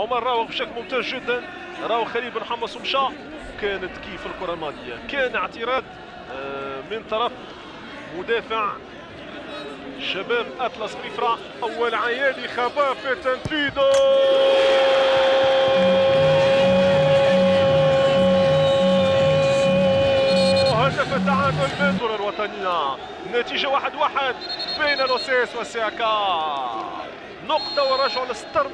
عمر راوغ بشكل ممتاز جدا. راهو خليل بن حمص ومشى كانت كيف الكرة الماضيه كان اعتراض آه، من طرف مدافع شباب أطلس بفرع أول عيالي خفافه تنفيذه. هدف التعادل من دور الوطنية. النتيجه واحد واحد بين لوسيس وسياكا. نقطة ورجع للستر